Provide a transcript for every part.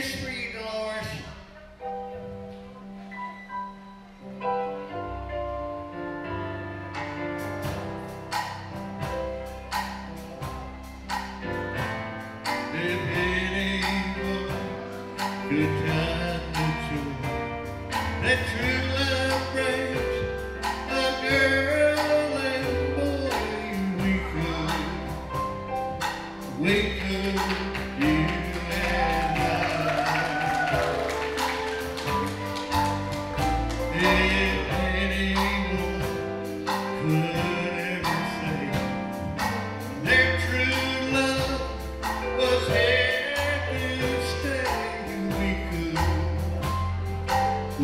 this for you, Dolores. Good that true love a girl and boy we could we could you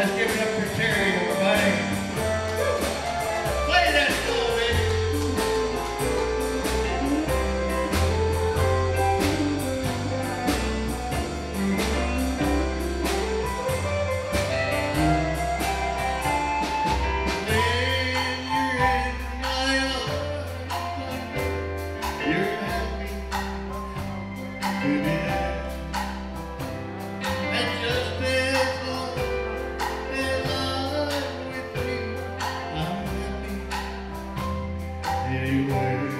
Let's give it up for Terry. anywhere.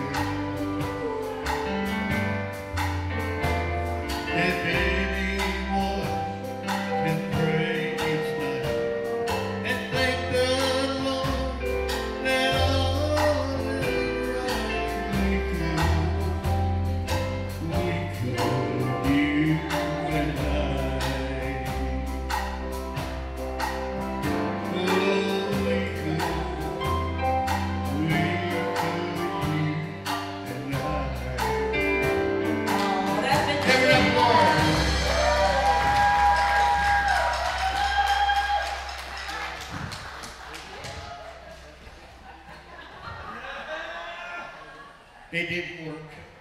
They didn't work.